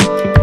you